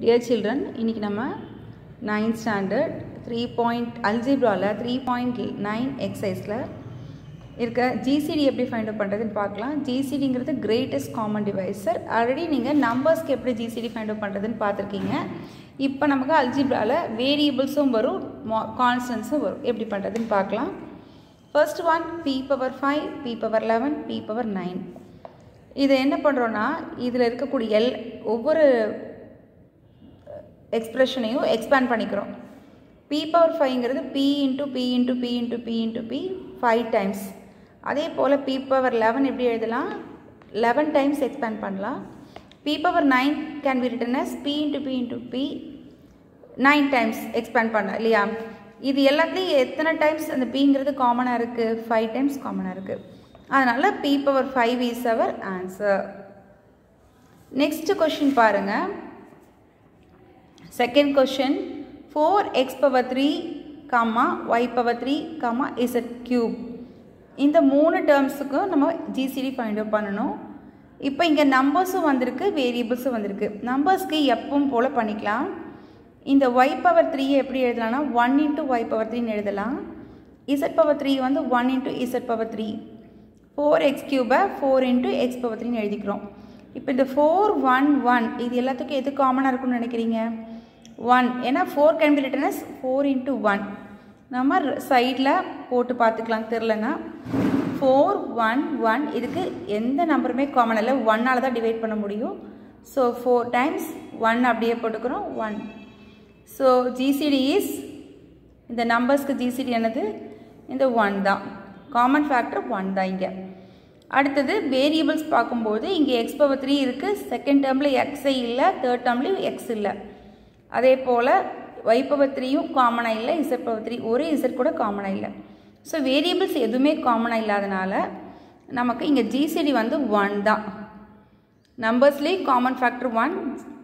Dear children இன்றைக்கி நம்ம ninth standard three point அல்ஜிப்ராவில் த்ரீ பாயிண்ட் நைன் எக்ஸைஸில் இருக்க ஜிசிடி எப்படி ஃபைண்ட் அவுட் பண்ணுறதுன்னு பார்க்கலாம். ஜிசிடிங்கிறது கிரேட்டஸ்ட் காமன் டிவைசர் ஆல்ரெடி நீங்கள் நம்பர்ஸ்க்கு எப்படி ஜிசிடி ஃபைண்ட் அவுட் பண்ணுறதுன்னு பார்த்துருக்கீங்க. இப்போ நமக்கு அல்ஜிப்ராவில் வேரியபிள்ஸும் வரும் கான்ஸ்டன்ஸும் வரும். எப்படி பண்ணுறதுன்னு பார்க்கலாம். First one B power five B power eleven B power nine இதை என்ன பண்ணுறோன்னா இதில் இருக்கக்கூடிய எல் ஒவ்வொரு எக்ஸ்ப்ரெஷனையும் எக்ஸ்பேண்ட் பண்ணிக்கிறோம். B power ஃபைவ்ங்கிறது B into B into B into B into B five times அதே போல் பி பவர் லெவன் எப்படி எழுதலாம்? லெவன் டைம்ஸ் எக்ஸ்பேண்ட் பண்ணலாம். B power nine can be written as B into B into B nine times expand பண்ணலாம் இல்லையா? இது எல்லாத்துலேயும் எத்தனை டைம்ஸ் அந்த பிங்கிறது காமனாக இருக்குது ஃபைவ் டைம்ஸ் காமனாக இருக்குது அதனால் B power five is our answer next question பாருங்கள் second question four X power three comma Y power three comma Z cube இந்த மூணு டேர்ம்ஸுக்கும் நம்ம ஜிசிடி ஃபைண்ட் அவுட் பண்ணணும். இப்போ இங்கே நம்பர்ஸும் வந்திருக்கு வேரியபிள்ஸும் வந்திருக்கு. நம்பர்ஸ்க்கு எப்பவும் போல் பண்ணிக்கலாம். இந்த ஒய் பவர் த்ரீயை எப்படி எழுதலாம்னா ஒன் இன்ட்டு ஒய் பவர் த்ரீன்னு எழுதலாம். இசட் பவர் த்ரீ வந்து one into Z power three four X கியூபை four into X power த்ரீன்னு எழுதிக்கிறோம். இப்போ இந்த ஃபோர் ஒன் ஒன் இது எல்லாத்துக்கும் எது காமனாக இருக்கும்னு நினைக்கிறீங்க? ஒன் ஏன்னா four can be written as four into one நம்ம சைடில் போட்டு பார்த்துக்கலாம் தெரிலனா ஃபோர் ஒன் ஒன் இதுக்கு எந்த நம்பருமே காமன் இல்லை. ஒன்னால் தான் டிவைட் பண்ண முடியும். ஸோ ஃபோர் டைம்ஸ் ஒன் அப்படியே போட்டுக்கிறோம். ஒன் ஸோ ஜிசிடி இஸ் இந்த நம்பர்ஸ்க்கு ஜிசிடி என்னது? இந்த ஒன் தான். காமன் ஃபேக்டர் ஒன் தான் இங்கே. அடுத்தது வேரியபிள்ஸ் பார்க்கும்போது இங்கே எக்ஸ் பவர் த்ரீ இருக்குது செகண்ட் டேர்மில் எக்ஸே இல்லை தேர்ட் டேர்ம்லேயும் எக்ஸ் இல்லை. அதே போல் ஒய் பவர் த்ரீயும் காமனாக இல்லை இசட் பவர் த்ரீ ஒரு இசட் கூட காமனாக இல்லை. ஸோ வேரியபிள்ஸ் எதுவுமே காமனாக இல்லாதனால நமக்கு இங்கே ஜிசிடி வந்து ஒன் தான். நம்பர்ஸ்லேயும் காமன் ஃபேக்டர் ஒன்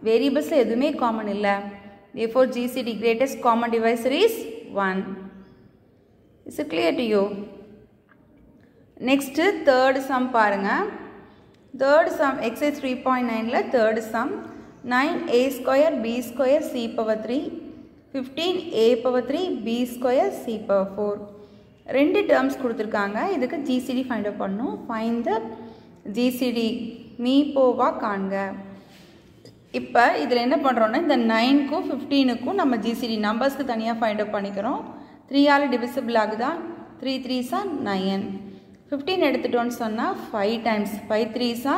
வேரியபிள்ஸில் எதுவுமே காமன் இல்லை. Therefore GCD greatest common divisor is 1. Is it clear to you? Next third sum பாருங்க. Third sum exercise 3.9ல third sum. 9a square b square c power 3 15a power 3 b square c power 4 ரெண்டு terms கொடுத்துருக்காங்க. இதுக்கு GCD find out பண்ணும் find the GCD மீ காண்க. இப்போ இதில் என்ன பண்ணுறோன்னா இந்த நைனுக்கும் ஃபிஃப்டீனுக்கும் நம்ம ஜிசிடி நம்பர்ஸ்க்கு தனியாக ஃபைண்ட் அவுட் பண்ணிக்கிறோம். த்ரீ ஆல் டிவிசிபிள் ஆகுதா? த்ரீ த்ரீஸா நயன் ஃபிஃப்டீன் எடுத்துட்டோன்னு சொன்னால் ஃபைவ் டைம்ஸ் ஃபைவ் த்ரீஸா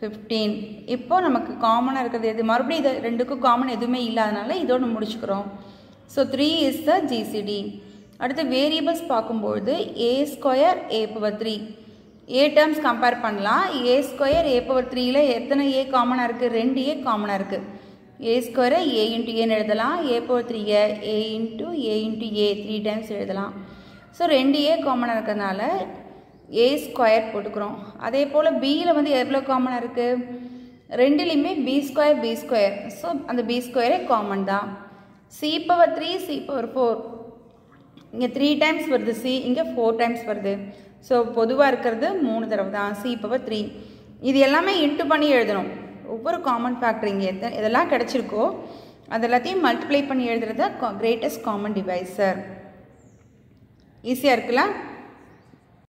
ஃபிஃப்டீன் இப்போ நமக்கு காமனாக இருக்கிறது எது? மறுபடியும் இது ரெண்டுக்கும் காமன் எதுவுமே இல்லாதனால இதோடு முடிச்சுக்கிறோம். So three is the GCD அடுத்து வேரியபிள்ஸ் பார்க்கும்பொழுது A square A power three A terms compare பண்ணலாம். ஏ ஸ்கொயர் ஏ பவர் த்ரீயில் எத்தனை ஏ காமனாக இருக்குது ரெண்டு ஏ காமனாக இருக்குது ஏ ஸ்கொயரை ஏ இன்ட்டு ஏன்னு எழுதலாம். ஏ பவர் த்ரீயை A into A into A three times எழுதலாம். ஸோ ரெண்டு ஏ காமனாக இருக்கிறதுனால ஏ ஸ்கொயர் போட்டுக்கிறோம். அதே போல் பியில் வந்து எவ்வளோ காமனாக இருக்குது ரெண்டுலேயுமே B square B square so அந்த பி ஸ்கொயரே காமன் தான். C power three C power four இங்கே த்ரீ டைம்ஸ் வருது. சி இங்கே ஃபோர் டைம்ஸ் வருது. ஸோ பொதுவாக இருக்கிறது மூணு தடவை தான். சி பவர் த்ரீ இது எல்லாமே இன்ட்டு பண்ணி எழுதணும். ஒவ்வொரு காமன் ஃபேக்டர் இங்கே எத்த இதெல்லாம் கிடச்சிருக்கோ அது எல்லாத்தையும் மல்டிப்ளை பண்ணி எழுதுறது தான் கிரேட்டஸ்ட் காமன் டிவைசர் ஈஸியாக இருக்குல்ல?